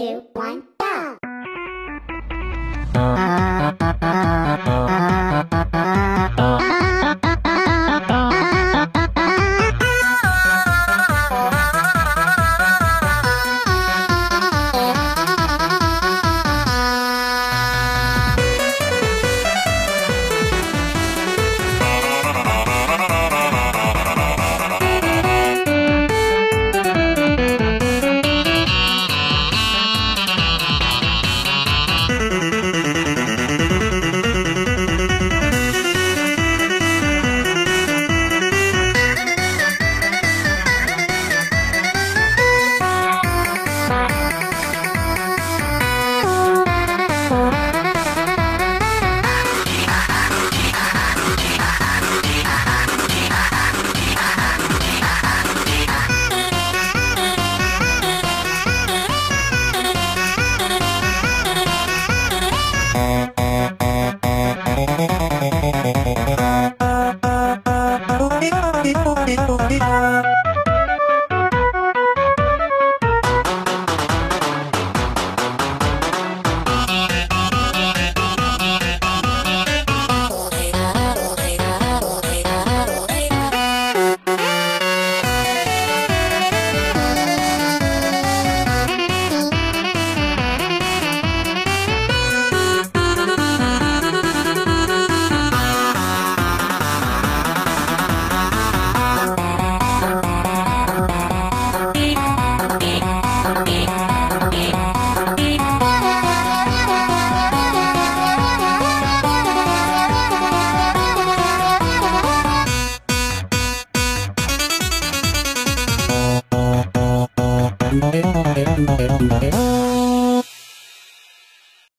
two, one, go! Thank you. I'm on my, on my, on my.